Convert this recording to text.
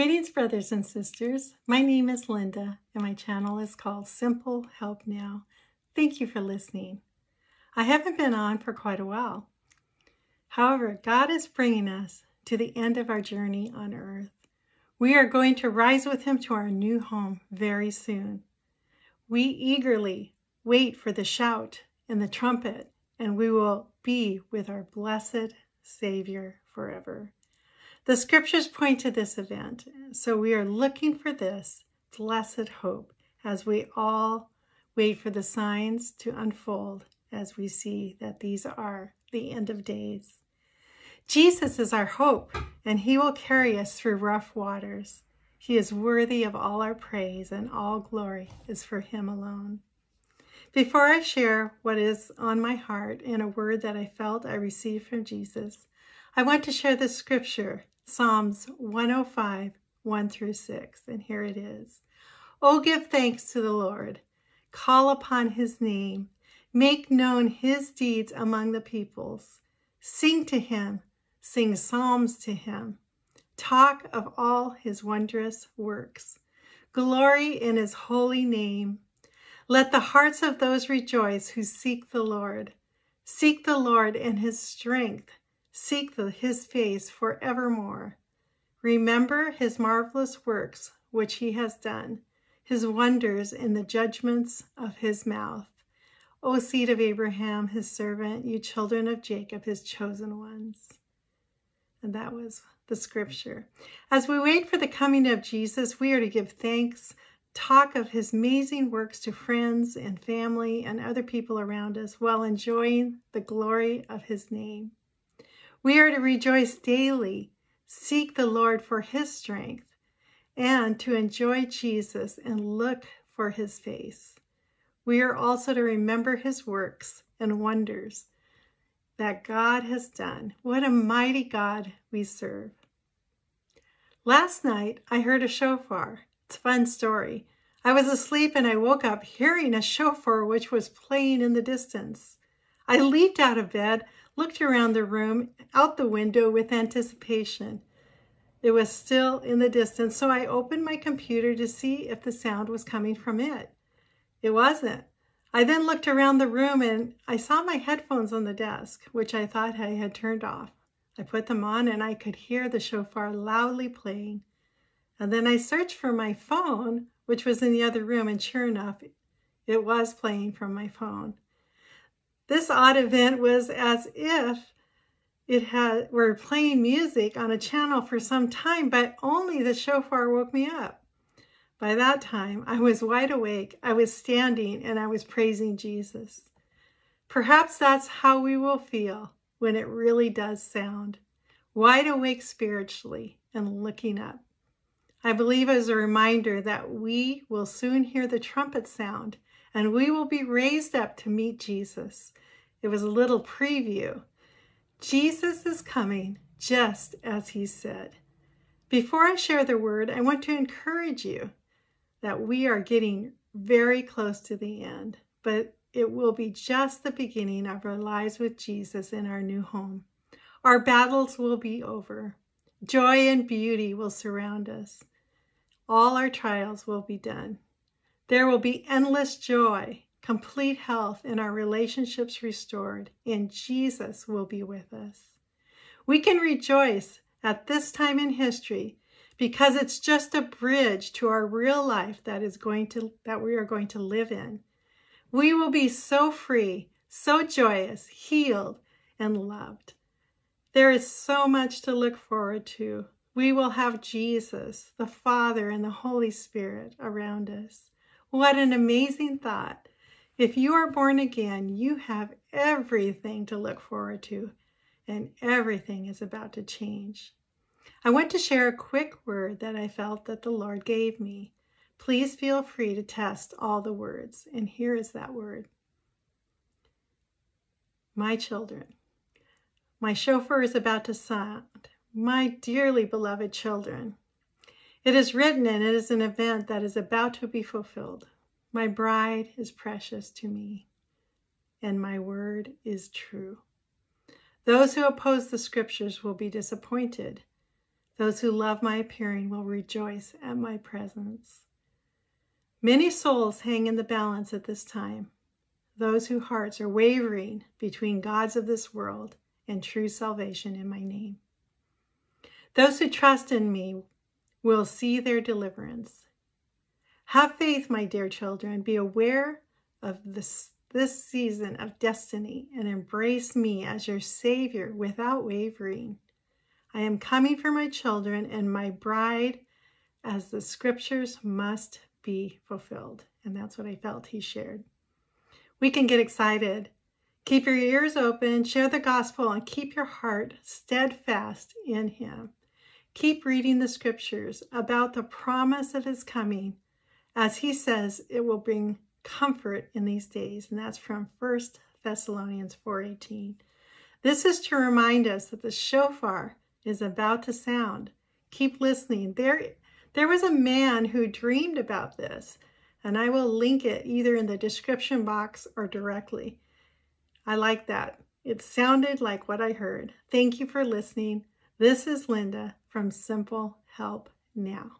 Greetings, brothers and sisters. My name is Linda, and my channel is called Simple Help Now. Thank you for listening. I haven't been on for quite a while. However, God is bringing us to the end of our journey on earth. We are going to rise with Him to our new home very soon. We eagerly wait for the shout and the trumpet, and we will be with our blessed Savior forever. The scriptures point to this event, so we are looking for this blessed hope as we all wait for the signs to unfold as we see that these are the end of days. Jesus is our hope, and he will carry us through rough waters. He is worthy of all our praise, and all glory is for him alone. Before I share what is on my heart and a word that I felt I received from Jesus, I want to share the scripture Psalms 105, 1 through 6. And here it is. Oh, give thanks to the Lord. Call upon his name. Make known his deeds among the peoples. Sing to him. Sing psalms to him. Talk of all his wondrous works. Glory in his holy name. Let the hearts of those rejoice who seek the Lord. Seek the Lord in his strength. Seek the, his face forevermore. Remember his marvelous works which he has done, his wonders in the judgments of his mouth. O seed of Abraham, his servant, you children of Jacob, his chosen ones. And that was the scripture. As we wait for the coming of Jesus, we are to give thanks, talk of his amazing works to friends and family and other people around us while enjoying the glory of his name. We are to rejoice daily, seek the Lord for his strength, and to enjoy Jesus and look for his face. We are also to remember his works and wonders that God has done. What a mighty God we serve. Last night, I heard a shofar. It's a fun story. I was asleep and I woke up hearing a shofar which was playing in the distance. I leaped out of bed looked around the room, out the window with anticipation. It was still in the distance, so I opened my computer to see if the sound was coming from it. It wasn't. I then looked around the room and I saw my headphones on the desk, which I thought I had turned off. I put them on and I could hear the shofar loudly playing. And then I searched for my phone, which was in the other room, and sure enough, it was playing from my phone. This odd event was as if it had were playing music on a channel for some time, but only the shofar woke me up. By that time, I was wide awake, I was standing, and I was praising Jesus. Perhaps that's how we will feel when it really does sound. Wide awake spiritually and looking up. I believe as a reminder that we will soon hear the trumpet sound and we will be raised up to meet Jesus. It was a little preview. Jesus is coming just as he said. Before I share the word, I want to encourage you that we are getting very close to the end, but it will be just the beginning of our lives with Jesus in our new home. Our battles will be over. Joy and beauty will surround us. All our trials will be done. There will be endless joy complete health, and our relationships restored, and Jesus will be with us. We can rejoice at this time in history because it's just a bridge to our real life that is going to that we are going to live in. We will be so free, so joyous, healed, and loved. There is so much to look forward to. We will have Jesus, the Father, and the Holy Spirit around us. What an amazing thought if you are born again, you have everything to look forward to, and everything is about to change. I want to share a quick word that I felt that the Lord gave me. Please feel free to test all the words, and here is that word. My children. My shofar is about to sound. My dearly beloved children. It is written and it is an event that is about to be fulfilled. My bride is precious to me, and my word is true. Those who oppose the scriptures will be disappointed. Those who love my appearing will rejoice at my presence. Many souls hang in the balance at this time. Those whose hearts are wavering between gods of this world and true salvation in my name. Those who trust in me will see their deliverance. Have faith, my dear children. Be aware of this, this season of destiny and embrace me as your Savior without wavering. I am coming for my children and my bride as the scriptures must be fulfilled. And that's what I felt he shared. We can get excited. Keep your ears open, share the gospel, and keep your heart steadfast in him. Keep reading the scriptures about the promise of his coming. As he says, it will bring comfort in these days. And that's from 1 Thessalonians 4.18. This is to remind us that the shofar is about to sound. Keep listening. There, there was a man who dreamed about this, and I will link it either in the description box or directly. I like that. It sounded like what I heard. Thank you for listening. This is Linda from Simple Help Now.